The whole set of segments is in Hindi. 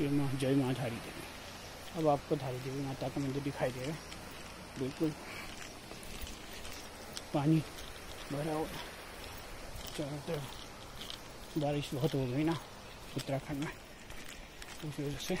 ये माँ जय माँ धारी देवी। अब आपको धारी देवी माता का मंदिर दिखाई दे रहा है। बिल्कुल पानी भरा हुआ चारों तरफ़ बारिश बहुत हो गई ना उत्तराखंड में। उस वजह से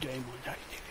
game on that.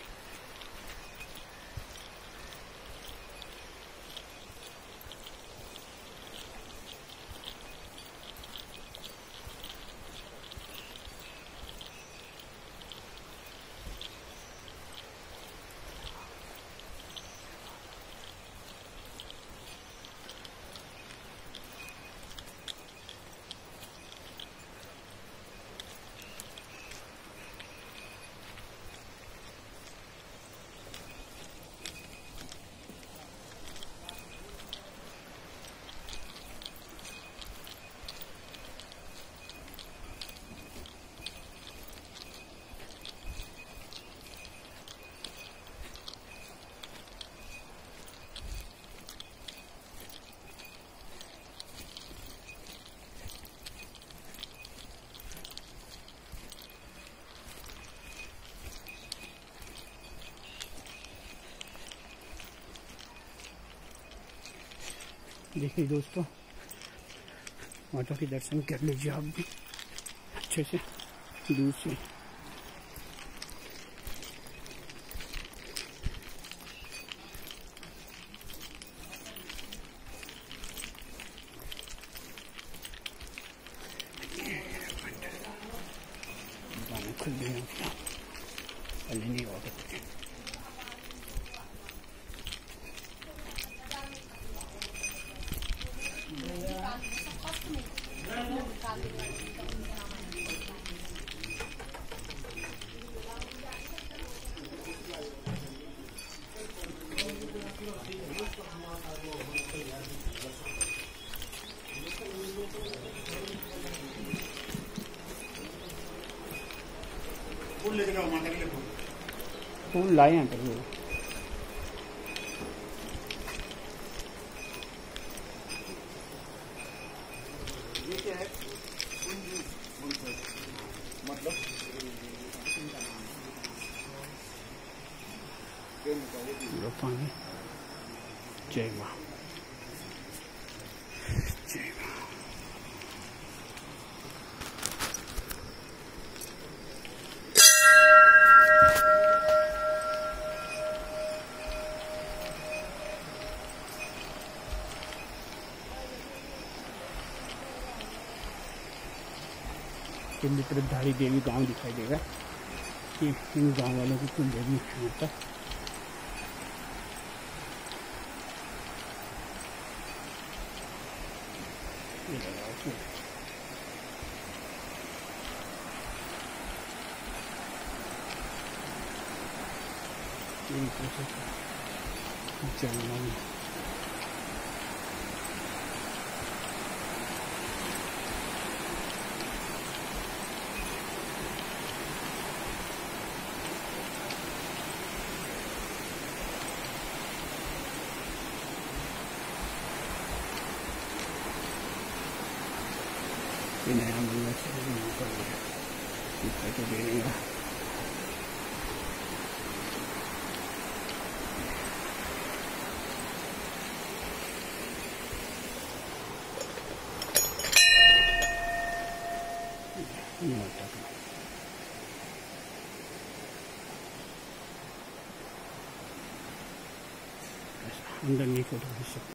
देखिए दोस्तों, माता के दर्शन कर लीजिए आप भी, अच्छे से, दूर से। खुल पहले नहीं फूल लाए हैं कभी Đó find me. J. Wow. केंद्र तरफ धारी देवी गांव दिखाई देगा कि इन गांव वालों की कुल देवी है मतलब ये 얘네랑 뭔가 책임이 있을 거예요. 이 가격이 안달리고도 있었고.